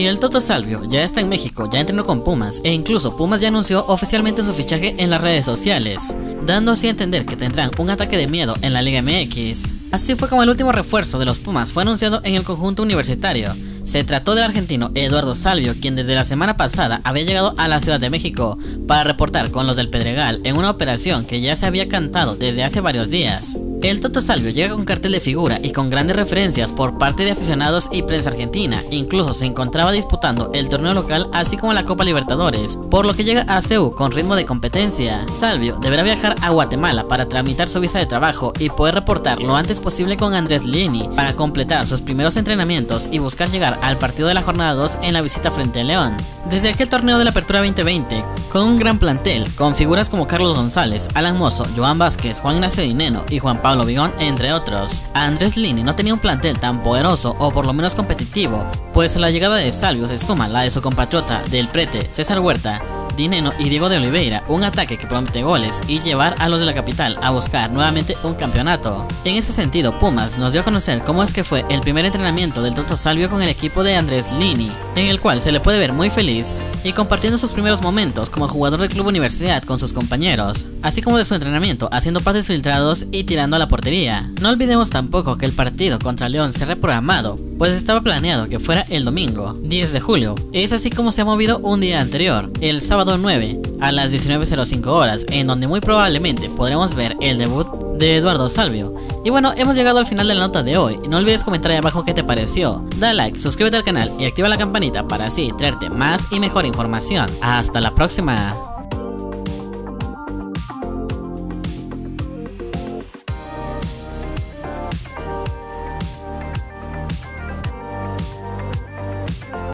Y el Toto Salvio ya está en México, ya entrenó con Pumas e incluso Pumas ya anunció oficialmente su fichaje en las redes sociales, dando así a entender que tendrán un ataque de miedo en la Liga MX. Así fue como el último refuerzo de los Pumas fue anunciado en el conjunto universitario, se trató del argentino Eduardo Salvio, quien desde la semana pasada había llegado a la Ciudad de México para reportar con los del Pedregal en una operación que ya se había cantado desde hace varios días. El Toto Salvio llega con cartel de figura y con grandes referencias por parte de aficionados y prensa argentina, incluso se encontraba disputando el torneo local así como la Copa Libertadores, por lo que llega a CEU con ritmo de competencia. Salvio deberá viajar a Guatemala para tramitar su visa de trabajo y poder reportar lo antes posible con Andrés Lini para completar sus primeros entrenamientos y buscar llegar al partido de la jornada 2 en la visita frente a León. Desde aquel torneo de la Apertura 2020, con un gran plantel, con figuras como Carlos González, Alan Mozo, Joan Vázquez, Juan Ignacio Dineno y Juan Pablo Pablo Vigón, entre otros. Andrés Lini no tenía un plantel tan poderoso o por lo menos competitivo, pues la llegada de Salvio se suma la de su compatriota del prete César Huerta, Dineno y Diego de Oliveira, un ataque que promete goles y llevar a los de la capital a buscar nuevamente un campeonato. En ese sentido, Pumas nos dio a conocer cómo es que fue el primer entrenamiento del Toto Salvio con el equipo de Andrés Lini, en el cual se le puede ver muy feliz y compartiendo sus primeros momentos como jugador del Club Universidad con sus compañeros, así como de su entrenamiento haciendo pases filtrados y tirando a la portería. No olvidemos tampoco que el partido contra León se ha reprogramado, pues estaba planeado que fuera el domingo, 10 de julio, es así como se ha movido un día anterior, el sábado 9 a las 19.05 horas, en donde muy probablemente podremos ver el debut de Eduardo Salvio. Y bueno, hemos llegado al final de la nota de hoy. No olvides comentar ahí abajo qué te pareció. Da like, suscríbete al canal y activa la campanita para así traerte más y mejor información. Hasta la próxima.